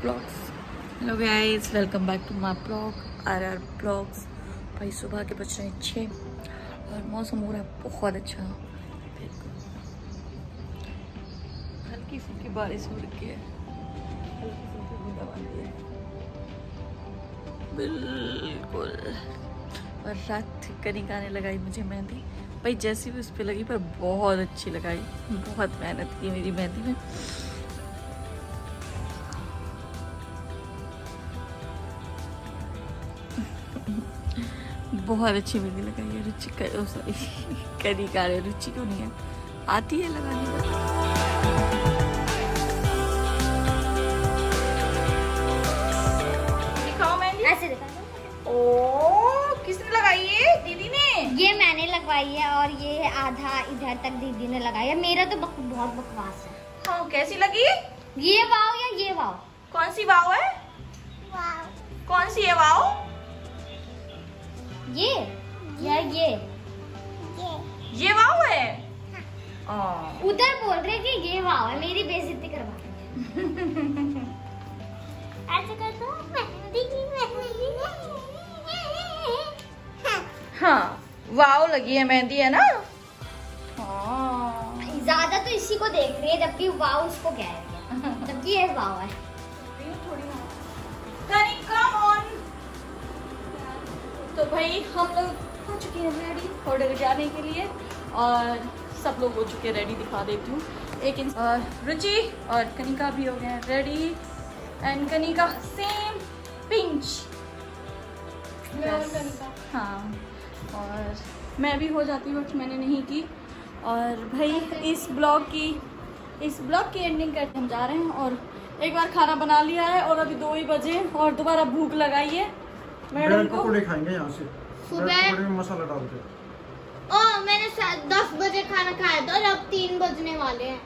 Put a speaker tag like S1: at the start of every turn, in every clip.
S1: Blogs hello guys welcome back to my blog R R blogs भाई, सुबह के बज रहे हैं छः और मौसम हो रहा है बहुत अच्छा। हल्की फुल्की बारिश हो रही है। बिल्कुल। और रात कनिका ने लगाई मुझे मेहंदी। भाई, जैसी भी उस पर लगी, पर बहुत अच्छी लगाई। बहुत मेहनत की मेरी मेहंदी में। बहुत अच्छी मेहंदी लगाई है रुचि कर सॉरी करी का रुचि क्यों नहीं है? आती है लगाने। ओ किसने लगाई है दीदी ने?
S2: ये मैंने लगवाई है और ये आधा इधर तक दीदी ने लगाई है। मेरा तो बक, बहुत बकवास है।
S1: हाँ कैसी लगी?
S2: ये वाव या ये वाव?
S1: कौन सी वाव है? वाव। कौन सी है वाव?
S2: ये? या ये?
S1: ये। वाव है? आ,
S2: उधर बोल रहे कि ये वाव है मेरी बेइज्जती करवा ऐसे कर दो मेहंदी की मेहंदी।
S1: हाँ वाव लगी है मेहंदी है ना? हाँ।
S2: ज़्यादा तो इसी को देख रही है जबकि वाव उसको कह रही है जबकि ये वाव है।
S1: तो भाई हम लोग हो चुके हैं रेडी होटल जाने के लिए और सब लोग हो चुके हैं रेडी दिखा देती हूँ। एक और रुचि और कनिका भी हो गए हैं ready and Kanika same pinch हाँ। और मैं भी हो जाती बट मैंने नहीं की। और भाई इस ब्लॉग की इस ब्लॉग की एंडिंग करके हम जा रहे हैं और एक बार खाना बना लिया है और अभी दो ही बजे और दोबारा भूख लगाई है।
S3: ब्रेड पकौड़े खाएँगे यहाँ से।
S2: सुबह-
S3: में मसाला डाल के।
S2: ओ मैंने दस बजे खाना खाया था और अब तीन बजने वाले हैं।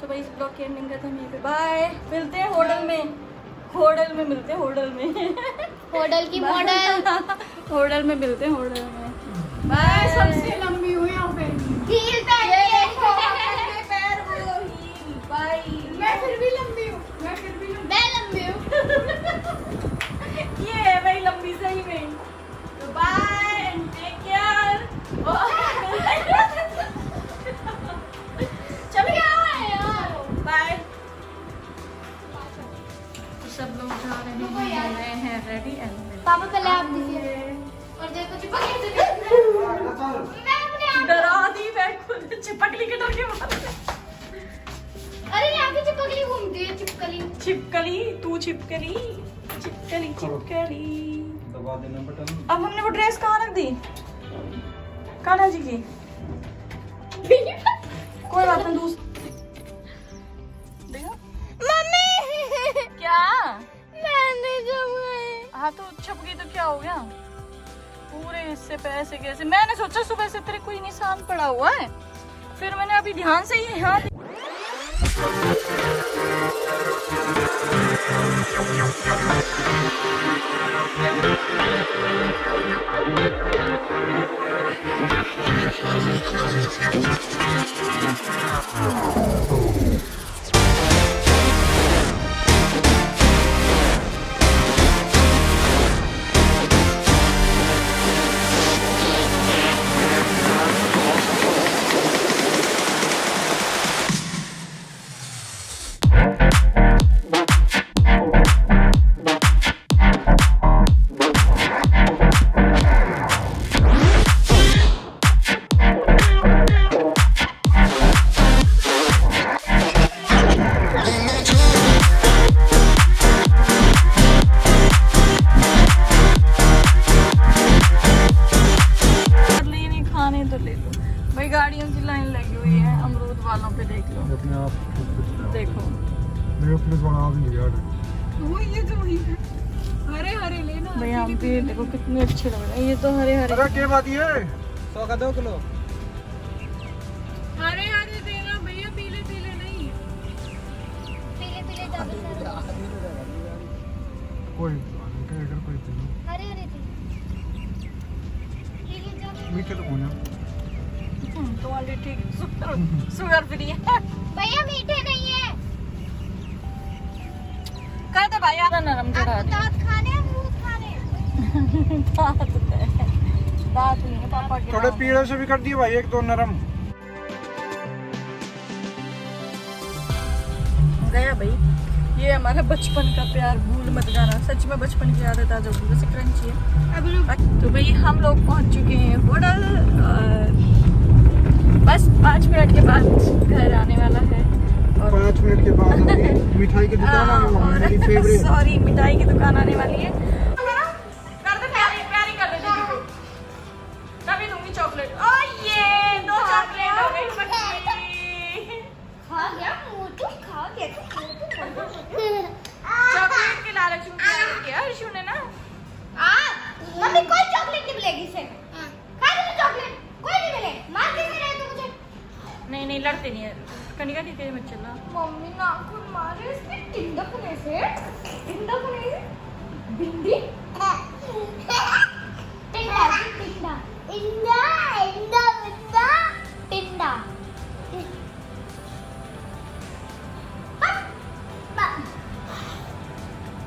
S1: तो भाई इस ब्लॉग की एंडिंग करते हैं पे बाय मिलते हैं होटल में। होटल में मिलते हैं होटल में।
S2: होटल की मॉडल
S1: होटल में मिलते हैं होटल में। बाय सबसे लंबी हुई यहाँ पे। सब लोग जा रहे हैं मैं हैं रेडी एंड
S2: पापा पहले आप दीजिए। और देखो चिपक गई मैं अपने आप
S1: डरा दी मैं खुद चिपकली के डर के मारे।
S2: अरे यहाँ पे चिपकली घूमती है चिपकली।
S1: छिपकली तू
S3: दबा देना बटन।
S1: अब हमने वो ड्रेस कहाँ रख दी? कान्हा जी की। कोई बात नहीं। पूरे हिस्से पे ऐसे कैसे? मैंने सोचा सुबह से तेरे कोई निशान पड़ा हुआ है। फिर मैंने अभी ध्यान से ही यहाँ लेनी
S3: अपने आप
S1: देखो।
S3: मेरे पुलिस बना भी लिया
S1: हरे हरे लेना भाई यहाँ पे देखो कितने अच्छे लग रहे हैं। ये तो हरे हरे।
S3: अरे क्या बात ये सौ का दो किलो।
S1: हरे हरे देना भैया पीले पीले नहीं
S2: पीले पीले ज़्यादा
S3: कोई अगर कोई
S2: हरे हरे थे पीले ज़्यादा।
S3: मीठे तो होना
S1: तुम्हारी ठीक शुगर शुगर फ्री है
S2: भैया मीठे नहीं है।
S1: कर दे भाई आधा नरम चढ़ा दे
S2: दांत खाने हैं मूंग खाने
S1: दांत दांत नहीं है पापा के
S3: थोड़े पीड़े से भी कर दिए भाई एक दो नरम।
S1: गया भाई। ये हमारा बचपन का प्यार भूल मत जाना। सच में बचपन की याद है ताज़ा जैसे क्रंची है। तो भाई हम लोग पहुँच चुके हैं होटल और बस पाँच मिनट के बाद घर आने वाला है। और
S3: पाँच मिनट के बाद मिठाई की दुकान आने वाली है, फेवरेट
S1: सॉरी मिठाई की दुकान आने वाली है। कर दे प्यारी प्यारी कर दे। दीदी को। तभी दूँगी चॉकलेट। ओ ये दो चॉकलेट गई बच्ची।
S2: खा गया मोटू खा गया।
S1: चॉकलेट के लालच में प्यार किया अर्शु ने ना?
S2: आ मम्मी कोई चॉकलेट नहीं मिलेगी इसे खा ले चॉकलेट कोई नहीं मिले मार कैसे रहे तू मुझे
S1: नहीं नहीं लड़ते नहीं है। कनिका नहीं तेरे मत चला।
S2: मम्मी नाखून मारे इसके टिंडकने से। टिंडकने से? भिंडी? टिंडा टिंडा। इंडा इंडा इंडा टिंडा।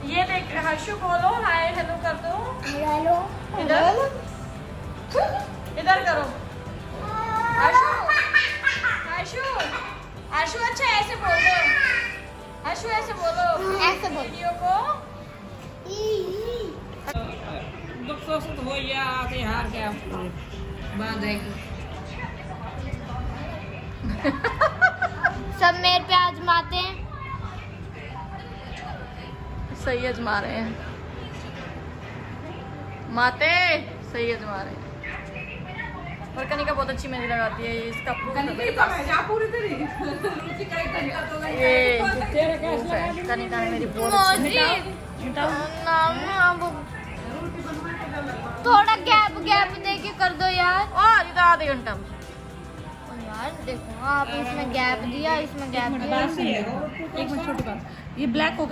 S1: ये देख हर्षु बोलो हाय हेलो कर दो।
S2: हेलो
S1: इधर।
S4: हो या आते हार क्या बात
S2: सब मेरे पे आजमाते हैं।
S1: सही अजमा रहे हैं। माते सही अजमा रहे हैं। और कनिका बहुत अच्छी मेहंदी लगाती है ये इसका proof है मेरे पास। ये proof है कनिका ने मेरी बहुत अच्छी
S2: थोड़ा गैप गैप दे के कर दो यार।
S1: और इधर आधे घंटा में।
S2: यार देखो आप इसमें गैप दिया इसमें गैप दिया।
S4: एक मिनट छोटी बात।
S1: ये ब्लैक हो